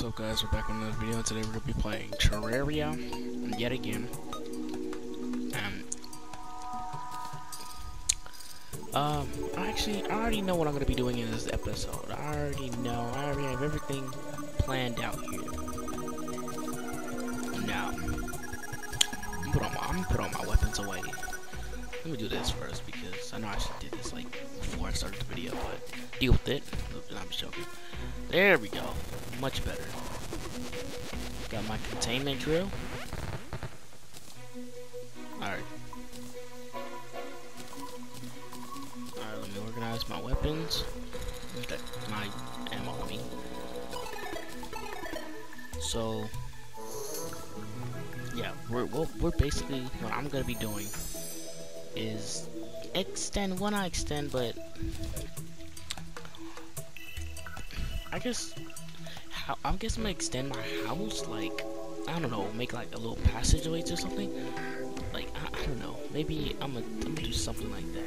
What's up guys, we're back with another video today we're going to be playing Terraria yet again. Um, um, actually, I already know what I'm going to be doing in this episode. I already know, I already have everything planned out here. Now, I'm put on my, I'm put all my weapons away. Let me do this first because I know I should do this like before I started the video, but deal with it. I'm just joking. There we go. Much better. Got my containment drill. Alright. Alright, let me organize my weapons. Okay, my ammo. So, yeah, we're, we're, we're basically, what I'm going to be doing is extend, when I extend, but I guess I guess I'm gonna extend my house like I don't know, make like a little passageway or something. Like I, I don't know, maybe I'm gonna, I'm gonna do something like that.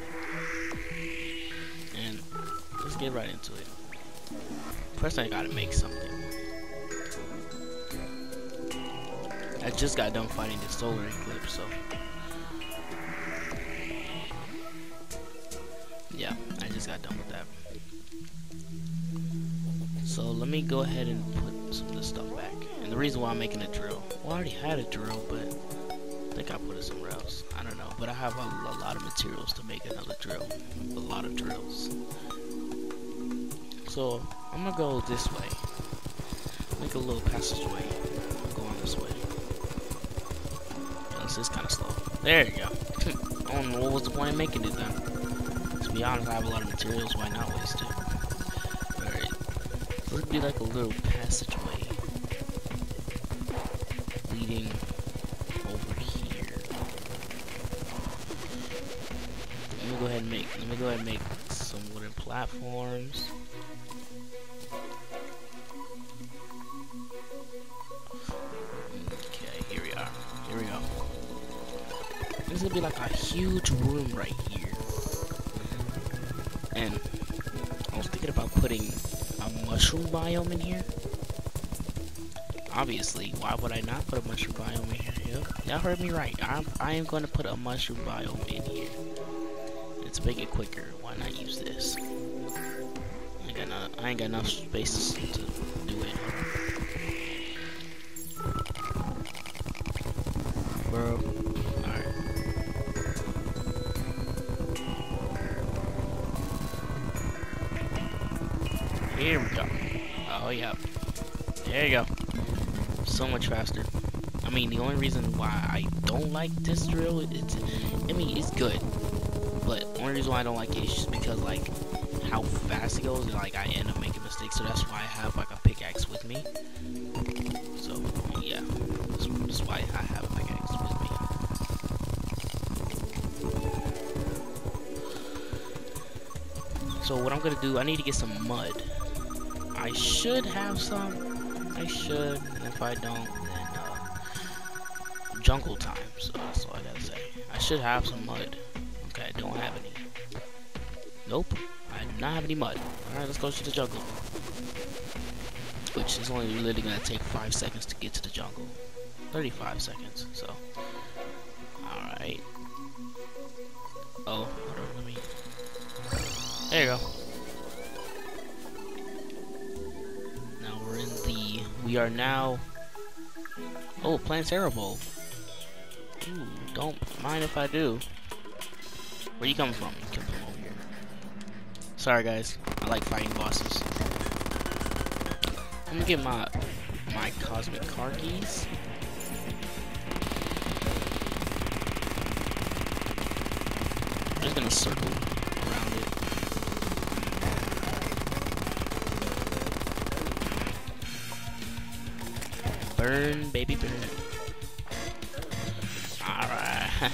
And let's get right into it. First, I gotta make something. I just got done fighting the solar eclipse, so yeah, I just got done with that. So let me go ahead and put some of this stuff back. And the reason why I'm making a drill, well I already had a drill, but I think I put it somewhere else. I don't know, but I have a, a lot of materials to make another drill. A lot of drills. So I'm gonna go this way. Make a little passageway. Going this way. This is kind of slow. There you go. I don't know what was the point of making it then. To be honest, I have a lot of materials. Why not waste it? Would be like a little passageway leading over here. Let me go ahead and make let me go ahead and make some wooden platforms. Okay, here we are. Here we go. This is gonna be like a huge room right here. And I was thinking about putting a mushroom biome in here? Obviously, why would I not put a mushroom biome in here? Yep, y'all heard me right. I'm, I am going to put a mushroom biome in here. Let's make it quicker, why not use this? I, got no, I ain't got enough space to do it. So much faster. I mean, the only reason why I don't like this drill, it's, I mean, it's good. But the only reason why I don't like it is just because, like, how fast it goes, and, like, I end up making mistakes. So that's why I have, like, a pickaxe with me. So, yeah. That's, that's why I have a pickaxe with me. So what I'm gonna do, I need to get some mud. I should have some. I should. If I don't, then uh, jungle time. So that's all I gotta say. I should have some mud. Okay, I don't have any. Nope. I do not have any mud. Alright, let's go to the jungle. Which is only literally gonna take 5 seconds to get to the jungle. 35 seconds, so. Alright. Oh, hold on, let me. There you go. We are now... Oh, Plantera Bulb. Ooh, don't mind if I do. Where you coming from? You come from over here. Sorry, guys. I like fighting bosses. I'm gonna get my my cosmic car keys. I'm just gonna circle Burn, baby, burn. Alright.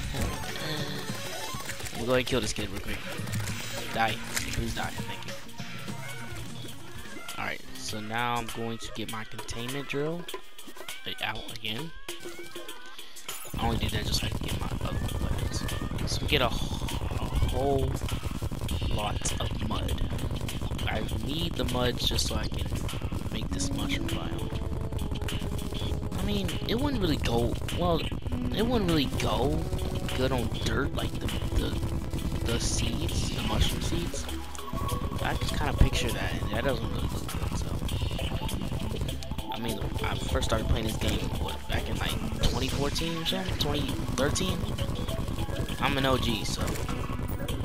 we'll go ahead and kill this kid real quick. Die. Please die. Thank you. Alright, so now I'm going to get my containment drill out again. I only did that just so I can get my other weapons. So we get a, a whole lot of mud. I need the mud just so I can make this mushroom biome. Mean, it wouldn't really go well. It wouldn't really go good on dirt like the the, the seeds, the mushroom seeds. I just kind of picture that, and that doesn't really look good. So, I mean, I first started playing this game what back in like 2014 or something, 2013. I'm an OG, so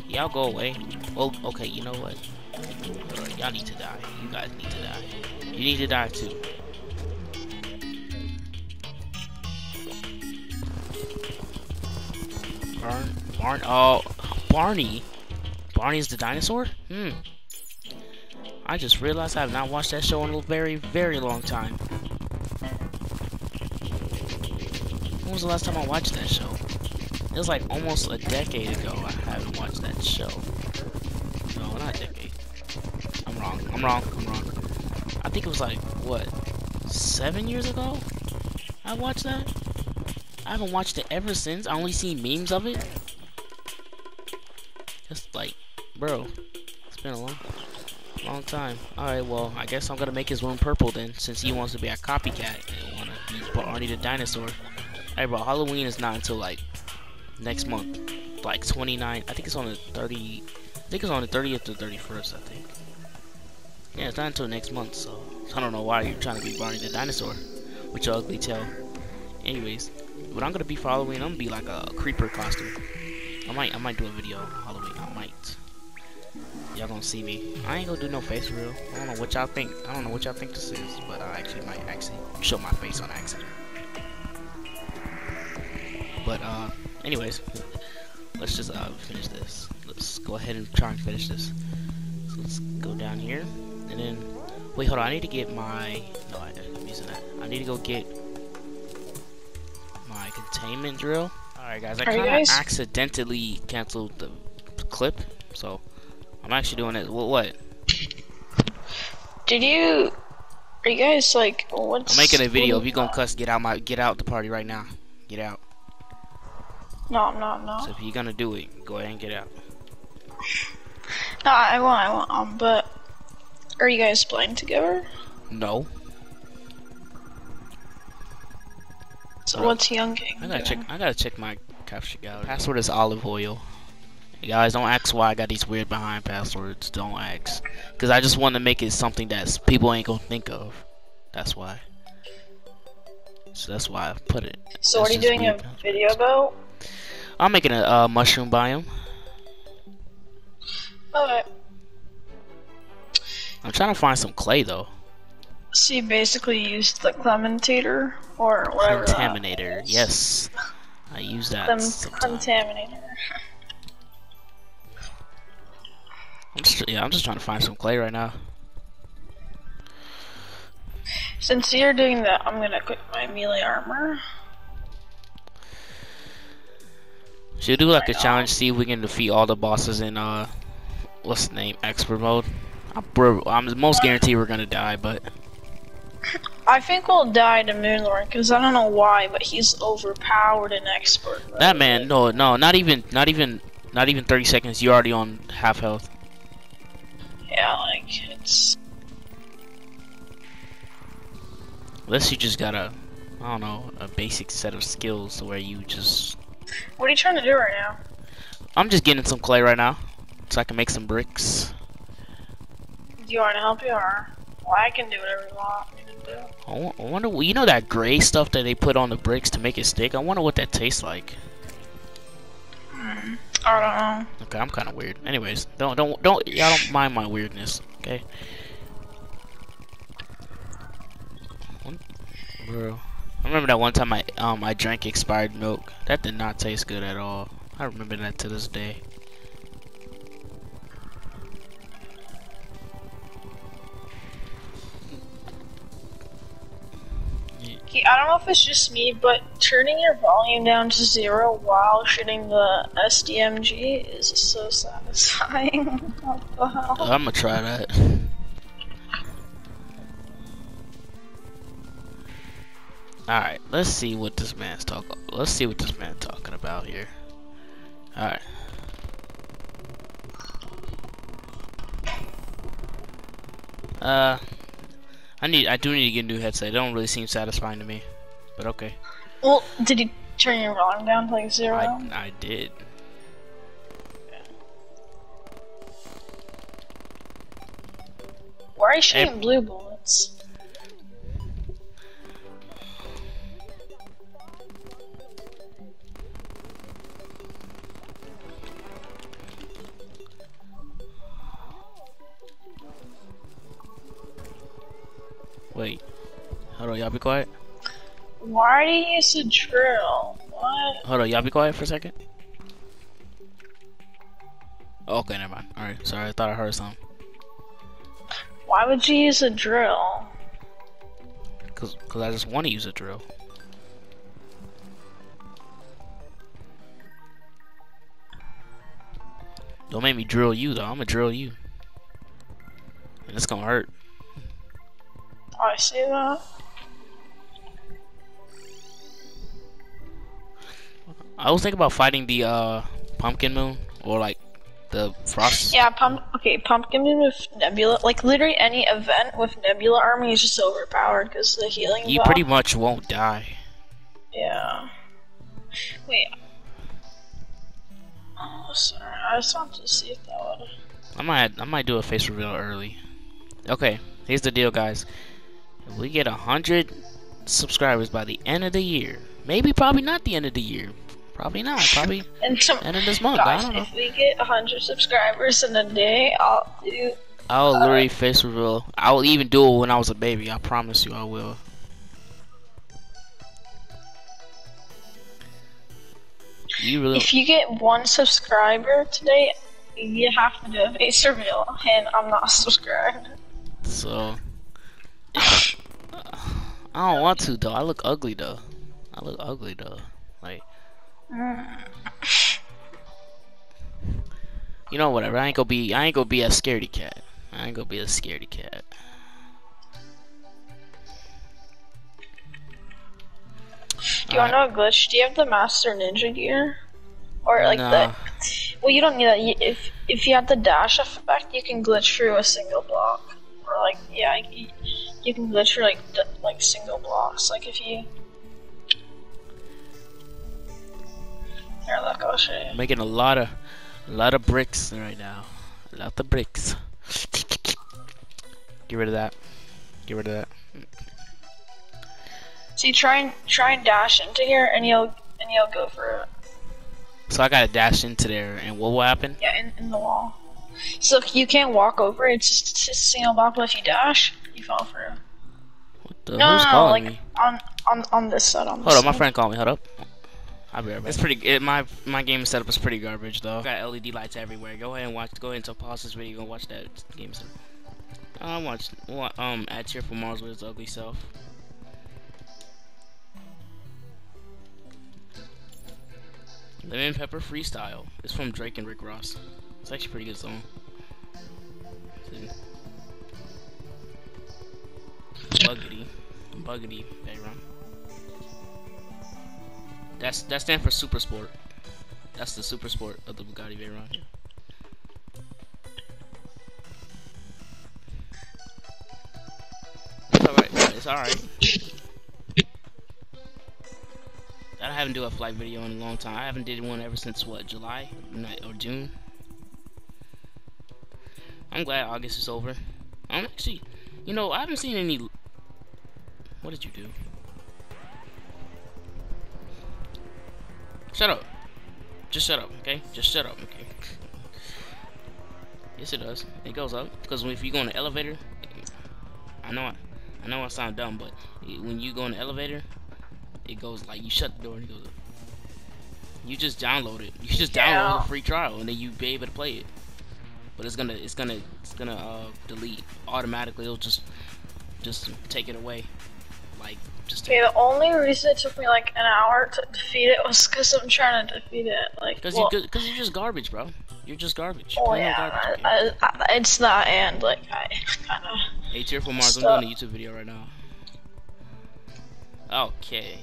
y'all go away. Well, okay, you know what? Y'all need to die. You guys need to die. You need to die too. Barn, Barn, oh, Barney. Barney's the dinosaur? Hmm. I just realized I have not watched that show in a very, very long time. When was the last time I watched that show? It was like almost a decade ago I haven't watched that show. No, not a decade. I'm wrong. I'm wrong. I'm wrong. I think it was like, what, seven years ago? I watched that? I haven't watched it ever since. I only seen memes of it. Just like, bro, it's been a long, long time. Alright, well, I guess I'm gonna make his room purple then, since he wants to be a copycat and wanna be Barney the dinosaur. Hey, bro, Halloween is not until like next month, like 29. I think it's on the 30. I think it's on the 30th or 31st. I think. Yeah, it's not until next month, so I don't know why you're trying to be Barney the dinosaur with your ugly tail. Anyways, what I'm gonna be for Halloween, I'm gonna be like a creeper costume. I might, I might do a video Halloween. I might. Y'all gonna see me. I ain't gonna do no face real. I don't know what y'all think. I don't know what y'all think this is, but I actually might actually show my face on accident. But uh, anyways, let's just uh finish this. Let's go ahead and try and finish this. So let's go down here, and then wait, hold on. I need to get my no, I, I'm using that. I need to go get my containment drill. Alright guys, I kind of accidentally canceled the clip, so I'm actually doing it. What? what? Did you? Are you guys like? What's? I'm making a video. If you gonna cuss, get out my get out the party right now. Get out. No, I'm not. no. So if you're gonna do it, go ahead and get out. No, I won't. I won't. Um, but are you guys playing together? No. So what's Young King? I gotta doing? check. I gotta check my capture gallery. Password is olive oil. You guys, don't ask why I got these weird behind passwords. Don't ask, cause I just want to make it something that people ain't gonna think of. That's why. So that's why I put it. So what are you doing a passwords. video about? I'm making a uh, mushroom biome. Alright. I'm trying to find some clay though. You basically used the clementator or whatever. Contaminator. Yes. I use that. Contaminator. I'm just, yeah, I'm just trying to find some clay right now. Since you're doing that, I'm gonna equip my melee armor. Should do like a challenge? See if we can defeat all the bosses in uh, what's the name? Expert mode. I'm, I'm most guaranteed we're gonna die, but I think we'll die to Moonlord because I don't know why, but he's overpowered and expert. mode. that man, no, no, not even, not even, not even 30 seconds. You're already on half health. Yeah, like it's. Unless you just got a, I don't know, a basic set of skills where you just. What are you trying to do right now? I'm just getting some clay right now, so I can make some bricks. Do you want to help you or? Well, I can do whatever you want me to do. I wonder, you know that gray stuff that they put on the bricks to make it stick? I wonder what that tastes like. Hmm, I don't know. Okay, I'm kind of weird. Anyways, don't don't don't y'all don't mind my weirdness, okay? Bro, I remember that one time I um I drank expired milk. That did not taste good at all. I remember that to this day. I don't know if it's just me, but turning your volume down to zero while shooting the SDMG is so satisfying. what the hell? I'm gonna try that. All right, let's see what this man's talking. Let's see what this man's talking about here. All right. Uh, I need. I do need to get a new headset. It don't really seem satisfying to me. But okay. Well, did you turn your volume down to like zero? I, I did. Why are you shooting blue bullets? Y'all be quiet. Why do you use a drill? What? Hold on, y'all be quiet for a second. Okay, never mind. Alright, sorry, I thought I heard something. Why would you use a drill? Cause, cause I just want to use a drill. Don't make me drill you though. I'm gonna drill you, and it's gonna hurt. Oh, I see that. I was thinking about fighting the uh, pumpkin moon or like the frost. Yeah, pump. Okay, pumpkin moon with Nebula. Like literally any event with Nebula armor is just overpowered because the healing. You buff. pretty much won't die. Yeah. Wait. Oh, sorry. I just wanted to see if that would. I might I might do a face reveal early. Okay, here's the deal, guys. If we get a hundred subscribers by the end of the year, maybe probably not the end of the year, probably not, probably And some end of this month. I guys, don't know. if we get hundred subscribers in a day, I'll do. I'll uh, literally face reveal. I will even do it when I was a baby. I promise you, I will. You really? If you get one subscriber today, you have to do a face reveal, and I'm not subscribed. So I don't want to though. I look ugly though. I look ugly though. You know whatever. I ain't gonna be. I ain't gonna be a scaredy cat. I ain't gonna be a scaredy cat. Do you want to know a glitch? Do you have the Master Ninja gear? Or like Nah. the. Well, you don't need that. You- If if you have the dash effect, you can glitch through a single block. Or like, yeah, you, you can glitch through like like single blocks. Like if you. Here, look, I'll show you. Making a lot of, a lot of bricks right now. A lot of bricks. Get rid of that. Get rid of that. See, try and try and dash into here, and you'll and you'll go for it. So I gotta dash into there, and what will happen? Yeah, in, in the wall. So you can't walk over, it's just, it's just a single block. But if you dash, you fall through. What the? No, who's no, no, calling like me? on on on this side. On this Hold on, my friend called me. Hold up. I'll be right back. It's pretty. It, my my game setup is pretty garbage though. Got LED lights everywhere. Go ahead and watch. Go ahead and pause this video. Go watch that game setup. I watched. wa- Um, at Cheerful Mars with his ugly self. Lemon Pepper Freestyle. It's from Drake and Rick Ross. It's actually a pretty good song. Buggity. Buggity, Veyron. That's that stands for Super Sport. That's the Super Sport of the Bugatti Veyron. It's alright. It's alright. I haven't do a flight video in a long time. I haven't did one ever since what July or June. I'm glad August is over. I'm actually, you know, I haven't seen any. What did you do? Shut up. Just shut up, okay? Just shut up, okay? Yes, it does. It goes up because if you go in the elevator, I know, I, I know I sound dumb, but it- when you go in the elevator, it goes like you shut the door and it goes up. You just download it. You just download Yeah. a free trial and then you be able to play it. But it's gonna, it's gonna, it's gonna uh, delete automatically. It'll just, just take it away. Just Okay, the only reason it took me like an hour to defeat it was because I'm trying to defeat it. Like, Because well, you, you're just garbage, bro. You're just garbage. oh Plain yeah, garbage? I, I, I, it's that and like I kind of. Hey, Tearful Mars, I'm doing a YouTube video right now. Okay.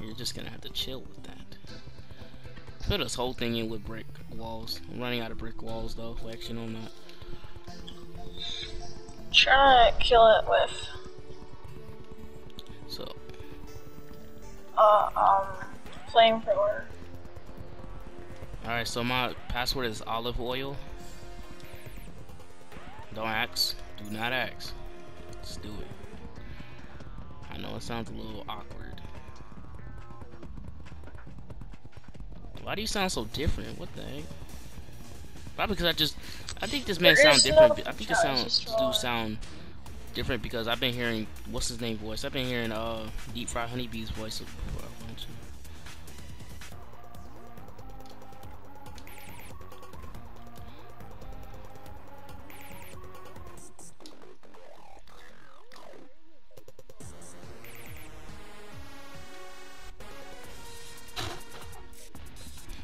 You're just gonna have to chill with that. Put this whole thing in with brick walls. I'm running out of brick walls though. Actually, no, I'm not. Trying to kill it with. So, uh, um, flamethrower. Alright, so my password is olive oil. Don't ask. Do not ask. Let's do it. I know it sounds a little awkward. Why do you sound so different? What the heck? Probably because I just, I think this man There sound different. no I think it sounds do sound different because I've been hearing what's his name voice. I've been hearing uh Deep Fried Honeybee's voice for a bunch.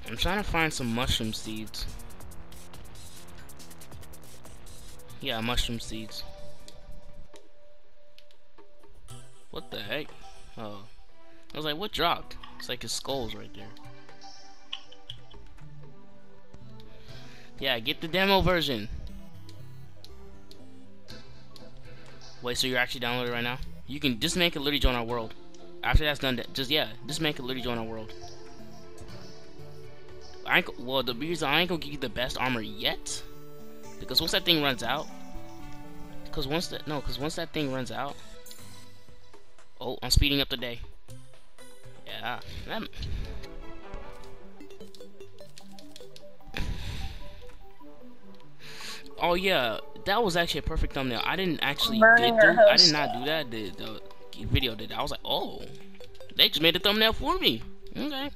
I'm trying to find some mushroom seeds. Yeah, mushroom seeds. What the heck? Oh. I was like, what dropped? It's like his skull's right there. Yeah, get the demo version. Wait, so you're actually downloading right now? You can just make it literally join our world. After that's done, just yeah, just make it literally join our world. I well, the reason I ain't gonna give you the best armor yet, because once that thing runs out, because once that no, because once that thing runs out, oh, I'm speeding up the day. Yeah, that. Oh yeah, that was actually a perfect thumbnail. I didn't actually did do, I did not do that. The, the video did. I was like, oh, they just made a thumbnail for me. Okay.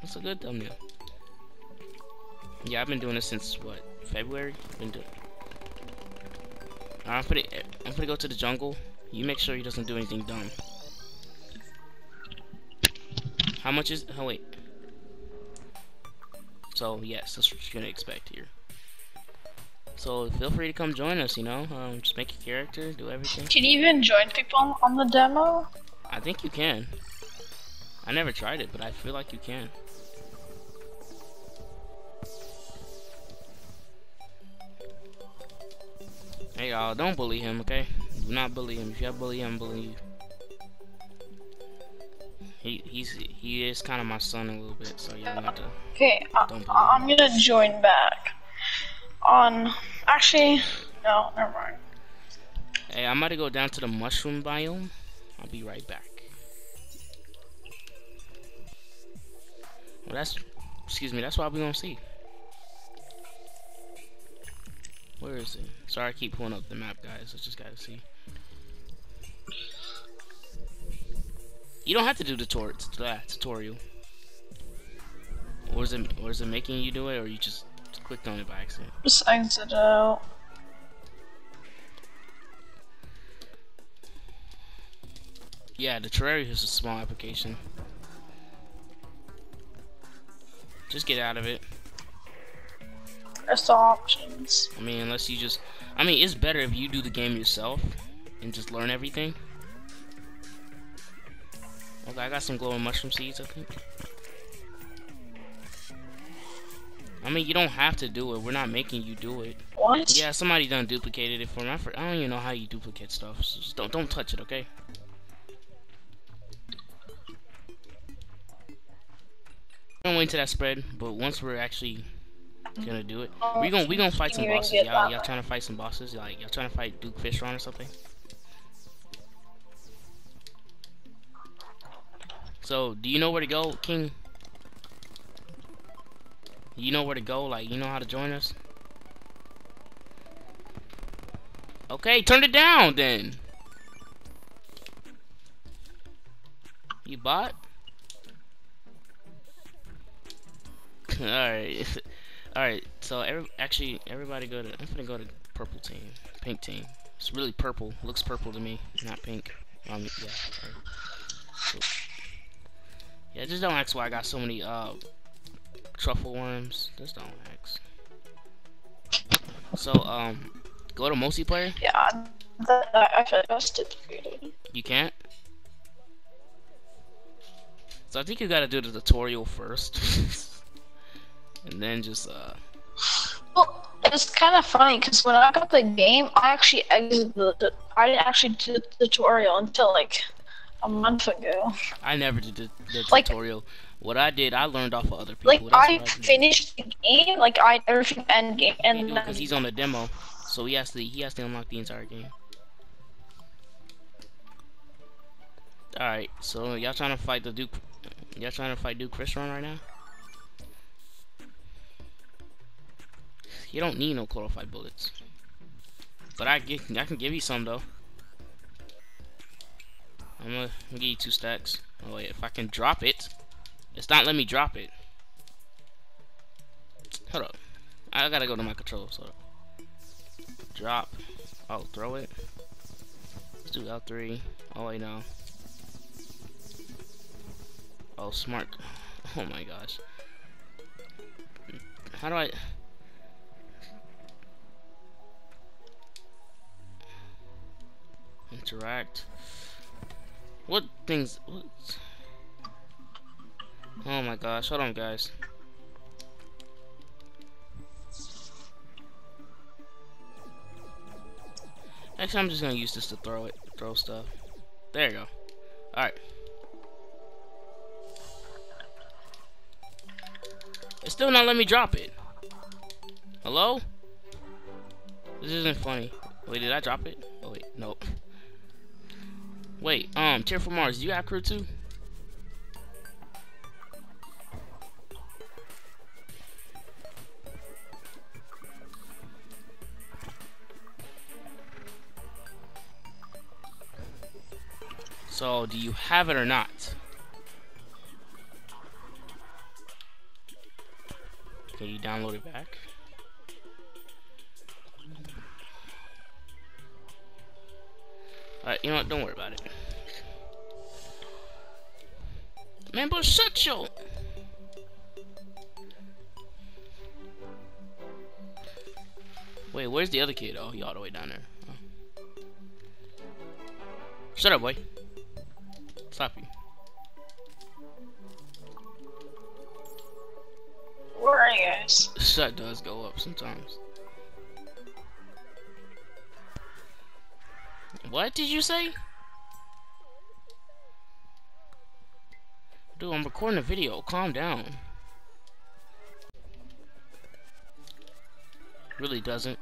That's a good thumbnail. Yeah, I've been doing this since what February. Been doing. I'm gonna I'm gonna go to the jungle. You make sure he doesn't do anything dumb. How much is? Oh wait. So yes, that's what you're gonna expect here. So feel free to come join us. You know, um, just make your character, do everything. Can you even join people on, on the demo? I think you can. I never tried it, but I feel like you can. Hey y'all, don't bully him, okay? Do not bully him. If y'all bully him, bully you. He he's he is kind of my son a little bit, so you don't to. Okay, I, Don't believe I'm gonna join back. On actually, no, never mind. Hey, I'm about to go down to the mushroom biome. I'll be right back. Well, that's excuse me. That's what we gonna see. Where is it? Sorry, I keep pulling up the map, guys. I just gotta see. You don't have to do the tor tutorial. Or is it, or is it making you do it, or you just clicked on it by accident? Just exit out. Yeah, the Terraria is a small application. Just get out of it. Press the options. I mean, unless you just... I mean, it's better if you do the game yourself and just learn everything. Okay, I got some glowing mushroom seeds, I think. I mean, you don't have to do it. We're not making you do it. What? Yeah, somebody done duplicated it for me. I, for, I don't even know how you duplicate stuff. So just don't don't touch it, okay? I'm waiting to that spread, but once we're actually gonna do it, we gonna we gonna fight some bosses. Y'all y'all trying to fight some bosses? Like y'all trying to fight Duke Fishron or something? So, do you know where to go, King? You know where to go? Like, you know how to join us? Okay, turn it down then. You bought? Alright. Alright, so every, actually, everybody go to, I'm gonna go to purple team, pink team. It's really purple, looks purple to me, not pink. Um, yeah. alright. Yeah, just don't ask why I got so many, uh, truffle worms. Just don't ask. So, um, go to multiplayer. Yeah, that, that actually that's duplicated. You can't. So I think you gotta do the tutorial first, and then just uh. Well, it's kind of funny because when I got the game, I actually exited the I didn't actually do the tutorial until like a month ago. I never did the, the Like- tutorial. What I did, I learned off of other people. Like That's I finished the game, like I never finished the end game, and because he's on the demo, so he has to he has to unlock the entire game. All right, so y'all trying to fight the Duke? Y'all trying to fight Duke Fishron right now? You don't need no chlorophyte bullets, but I get I can give you some though. I'm gonna, give you two stacks. Oh wait, if I can drop it, it's not letting me drop it. Hold up. I gotta go to my controls. Hold up. Drop. Oh, throw it. Let's do L3. Oh, wait, no. Oh, smart. Oh my gosh. How do I... Interact. What things... What? Oh my gosh. Hold on, guys. Actually, I'm just gonna use this to throw it, throw stuff. There you go. All right. It's still not letting me drop it. Hello? This isn't funny. Wait, did I drop it? Oh wait, nope. Wait, um, Tear for Mars, you got crew too? So, do you have it or not? Can you download it back? Alright, you know what? Don't worry about it. Man, but shut your... Wait, where's the other kid? Oh, he all the way down there. Oh. Shut up, boy. Stop you. where guys? Shut does go up sometimes. What did you say? Dude, I'm recording a video. Calm down. Really doesn't.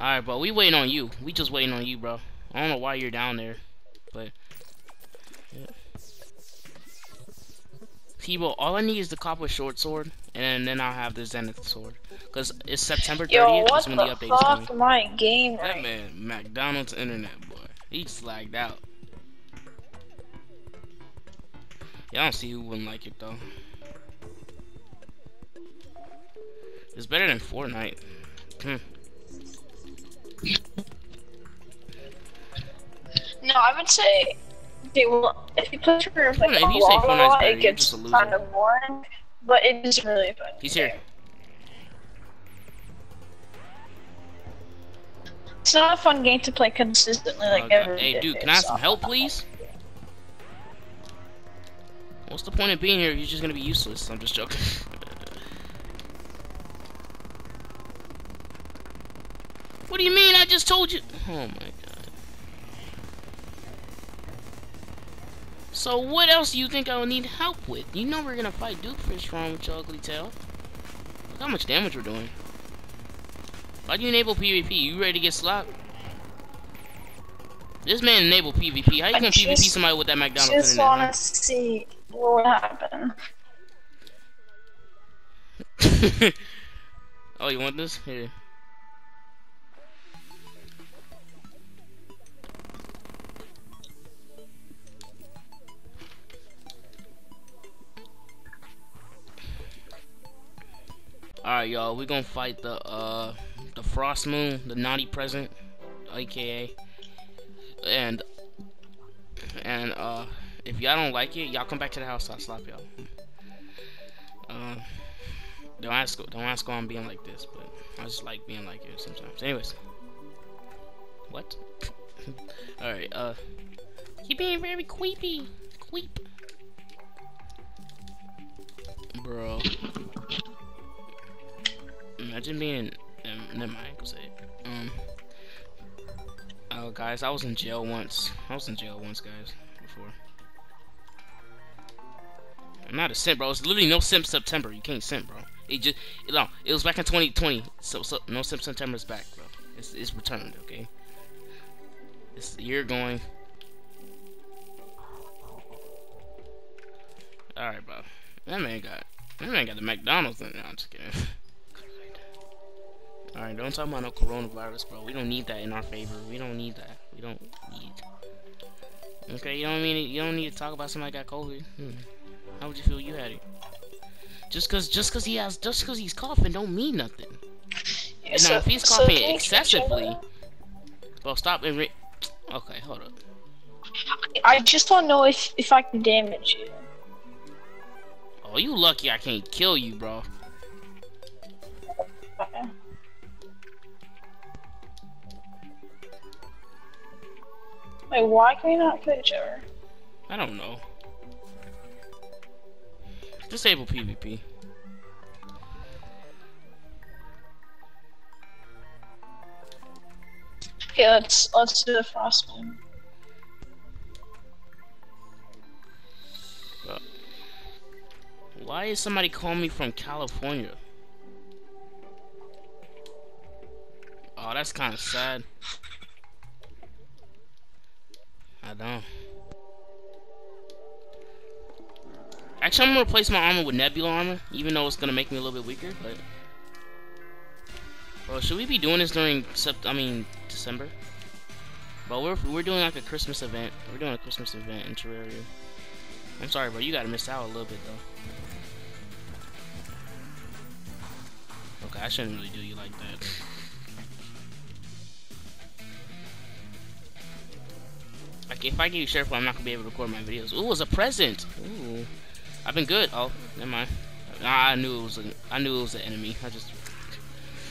Alright, bro. We waiting on you. We just waiting on you, bro. I don't know why you're down there. But... Yeah. Tebow, all I need is the copper short sword, and then, I'll have the Zenith sword. Because it's September 30th, Yo, what that's when the the update is coming. fuck? My game That right? man, McDonald's internet boy. He slagged out. Y'all don't see who wouldn't like it though. It's better than Fortnite. Hmm. No, I would say. Okay, well, if you play for like a you say long Fortnite's it gets kind of boring. But it is really fun. He's here. It's not a fun game to play consistently like Oh, every Hey, dude, can I have some help, please? What's the point of being here if you're just gonna be useless? I'm just joking. what do you mean? I just told you. Oh my god. So what else do you think I'll need help with? You know we're gonna fight Duke Fishron with your ugly tail. Look how much damage we're doing. Why do you enable PvP? You ready to get slapped? This man enabled PvP. How you gonna PvP somebody with that McDonald's I Just want to see what happened. oh, you want this? Here. Alright, y'all. We're gonna fight the, uh, the Frost Moon, the naughty present, aka. And, and, uh, if y'all don't like it, y'all come back to the house, I'll slap y'all. Uh, don't ask, don't ask why I'm being like this, but I just like being like it sometimes. Anyways. What? Alright, uh, you being very creepy. Creep. Imagine being, um, never mind, can say it. Um, Oh, guys, I was in jail once. I was in jail once, guys, before. I'm not a simp, bro. It's literally no simp September. You can't simp, bro. It just, know, it was back in 2020. So, so no simp September is back, bro. It's, it's returned, okay? It's the year going. Alright, bro. That man got, that man got the McDonald's in there. I'm just kidding. Alright, don't talk about no coronavirus, bro. We don't need that in our favor. We don't need that. We don't need. Okay, you don't mean you don't need to talk about somebody got COVID. Hmm. How would you feel you had it? Just cause just cause he has just cause he's coughing don't mean nothing. Yeah, now so- if he's coughing you excessively, well stop and re Okay, hold up. I just don't know if if I can damage you. Oh, you lucky I can't kill you, bro. Wait, why can we not play each other? I don't know. Disable PvP. Okay, let's let's do the frostbite. Why is somebody calling me from California? Oh, that's kind of sad. I don't. Actually, I'm gonna replace my armor with Nebula armor, even though it's gonna make me a little bit weaker. But, bro, should we be doing this during Sept? I mean, December? But we're we're doing like a Christmas event. We're doing a Christmas event in Terraria. I'm sorry, bro. You gotta miss out a little bit though. Okay, I shouldn't really do you like that. Like, if I give you Sheriff, I'm not gonna be able to record my videos. Ooh, it was a present. Ooh, I've been good. Oh, never mind. Nah, I knew it was. A, I knew it was an enemy. I just.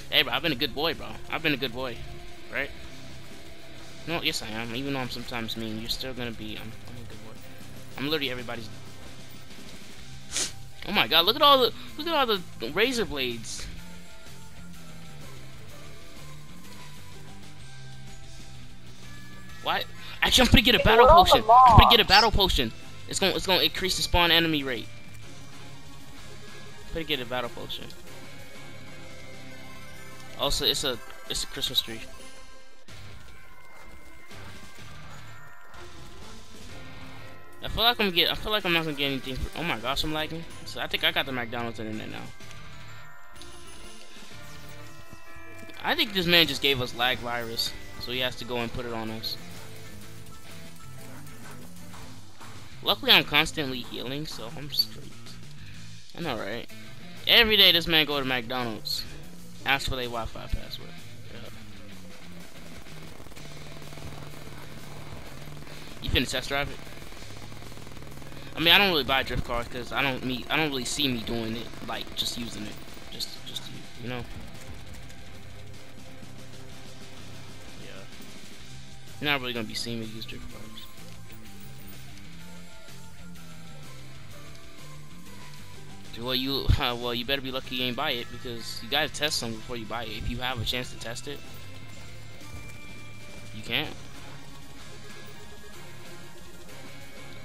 Hey, bro, I've been a good boy, bro. I've been a good boy, right? No, yes, I am. Even though I'm sometimes mean, you're still gonna be. I'm, I'm a good boy. I'm literally everybody's. Oh my God! Look at all the look at all the razor blades. Why? Actually, I'm gonna get a battle where are all the potion. I'm gonna get a battle potion. It's gonna it's gonna increase the spawn enemy rate. I'm gonna get a battle potion. Also, it's a it's a Christmas tree. I feel like I'm gonna get. I feel like I'm not gonna get anything. For, oh my gosh, I'm lagging. So I think I got the McDonald's internet now. I think this man just gave us lag virus, so he has to go and put it on us. Luckily, I'm constantly healing, so I'm straight. I know, right? Every day, this man go to McDonald's, ask for their Wi-Fi password. Yeah. You finna test drive it? I mean, I don't really buy drift cars because I don't me I don't really see me doing it, like just using it, just just you know. Yeah. You're not really gonna be seeing me use drift cars. Well, you uh, well you better be lucky you ain't buy it because you gotta test them before you buy it. If you have a chance to test it, you can't.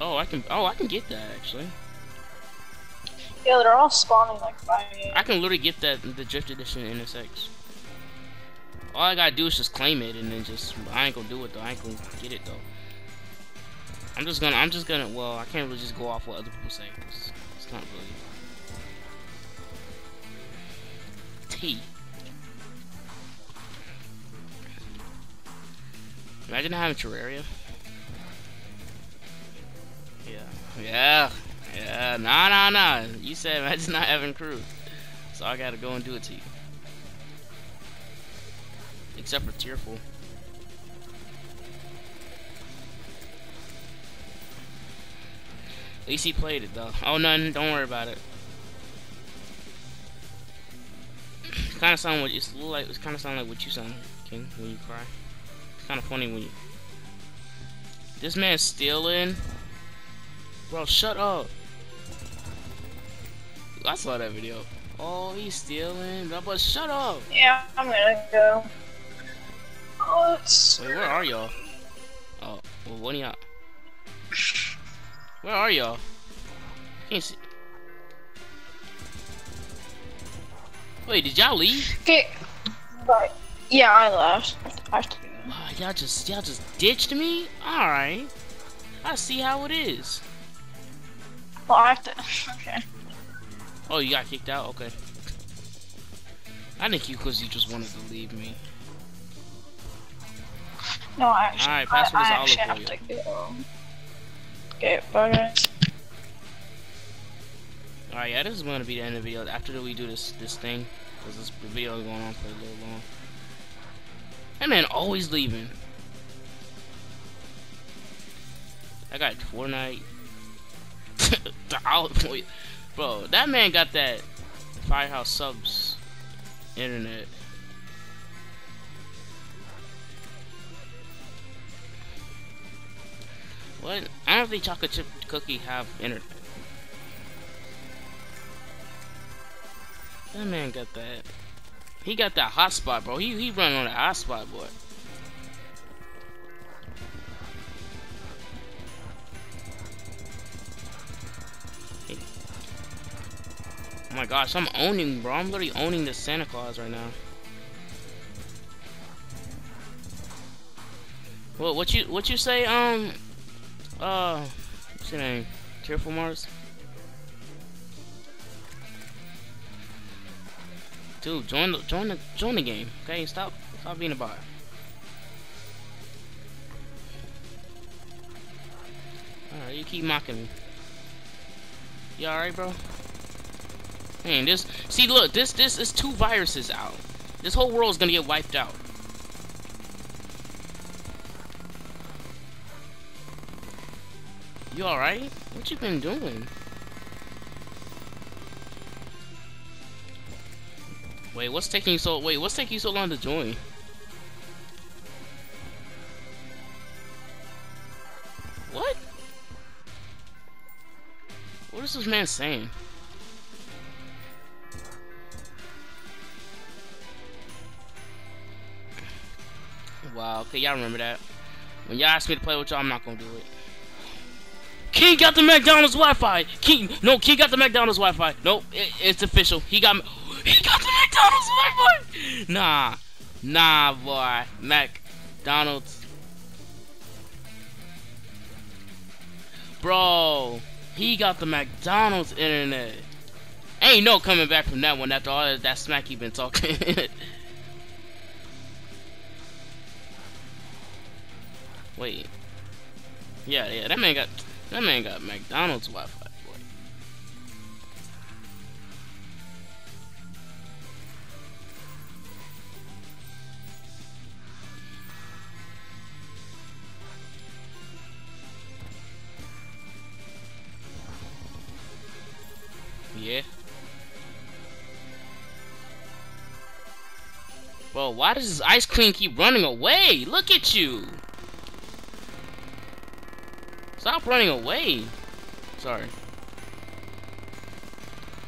Oh, I can. Oh, I can get that actually. Yeah, they're all spawning like by I can literally get that the Drift Edition NSX. All I gotta do is just claim it and then just I ain't gonna do it though. I ain't gonna get it though. I'm just gonna I'm just gonna well I can't really just go off what other people say 'cause it's not really T. Imagine having Terraria. Yeah. Yeah. Yeah. Nah, nah, nah. You said imagine not having crew. So I gotta go and do it to you. Except for Tearful. At least he played it though. Oh, none. Don't worry about it. Kind of sound what it's like. It's kind of sound like what you sound like, King, when you cry. It's kind of funny when you. This man's stealing. Bro, shut up. I saw that video. Oh, he's stealing. Bro, but shut up. Yeah, I'm gonna go. Oh, Wait, where are y'all? Oh, well, what are y'all? Where are y'all? Can't see. Wait, did y'all leave? okay. Right. Yeah, I left. I have to do that. Wow, y'all just y'all just ditched me? Alright. I see how it is. Well, I have to. Okay. Oh, you got kicked out? Okay. I think you because you just wanted to leave me. No, I actually. Alright, I, password is I olive actually have to go. Okay, bye guys. Alright, yeah, this is gonna be the end of the video. After we do this this thing, because this video is going on for a little long. That man always leaving. I got Fortnite. the olive. Bro, that man got that Firehouse subs internet. What? I don't think chocolate chip cookie have internet. That man got that. He got that hot spot, bro. He he running on that hotspot, boy. Hey. Oh my gosh, I'm owning, bro. I'm literally owning the Santa Claus right now. What what you what you say? Um, uh, what's your name? Tearful Mars. Dude, join the join the join the game. Okay, stop stop being a bot. Alright, you keep mocking me. You alright, bro? Man, this see look, this this is two viruses out. This whole world's gonna get wiped out. You alright? What you been doing? Wait, what's taking so wait, what's taking you so long to join? What? What is this man saying? Wow, okay, y'all remember that. When y'all ask me to play with y'all, I'm not gonna do it. King got the McDonald's Wi-Fi. King, no, King got the McDonald's Wi-Fi. Nope, it, it's official. He got, he got the McDonald's Wi-Fi. Nah, nah, boy, McDonald's. Bro, he got the McDonald's internet. Ain't no coming back from that one after all that, that smack he been talking. Wait. Yeah, yeah, that man got that man got McDonald's Wi-Fi, why does this ice cream keep running away? Look at you. Stop running away. Sorry.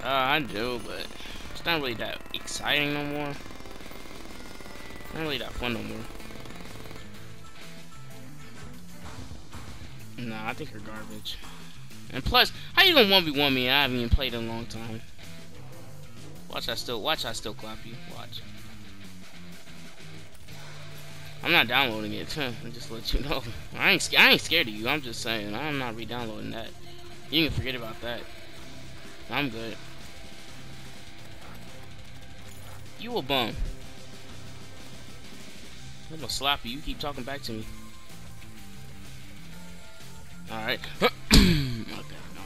Uh, I do, but it's not really that exciting no more. Not really that fun no more. Nah, I think you're garbage. And plus, how you gonna 1v1 me? I haven't even played in a long time. Watch I still watch I still clap you. Watch. I'm not downloading it. I just let you know. I ain't I ain't scared of you. I'm just saying I'm not re-downloading that. You can forget about that. I'm good. You a bum. I'm gonna slap you. You keep talking back to me. Alright. okay, no.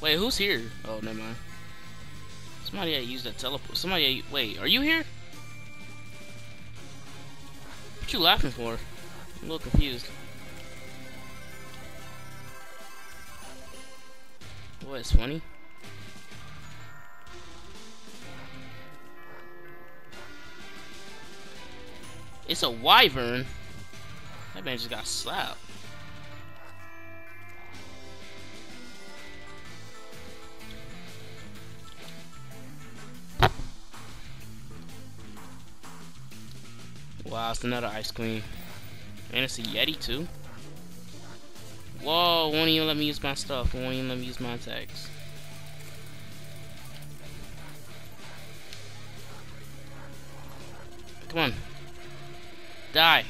Wait, who's here? Oh, never mind. Somebody had used that teleport. Somebody wait, are you here? What you laughing for? I'm a little confused. What is funny? It's a wyvern. That man just got slapped. Wow, it's another ice queen. And it's a Yeti too. Whoa, won't even let me use my stuff. Won't even let me use my attacks. Come on. Die.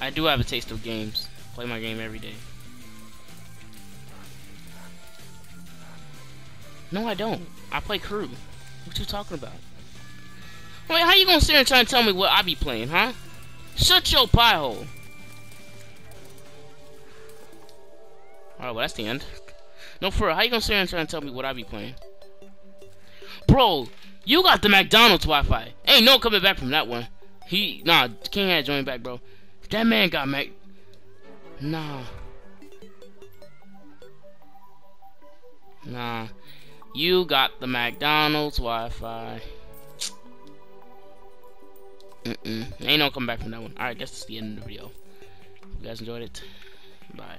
I do have a taste of games. Play my game every day. No, I don't. I play crew. What you talking about? Wait, how you gonna sit and try and tell me what I be playing, huh? Shut your pie hole. Alright, well that's the end. No, for how you gonna sit and try and tell me what I be playing? Bro, you got the McDonald's Wi-Fi. Ain't no coming back from that one. He, nah, King had joined back, bro. That man got Mac. Nah. Nah. You got the McDonald's Wi-Fi. Mm-mm. Ain't no come back from that one. Alright, guess that's the end of the video. Hope you guys enjoyed it. Bye.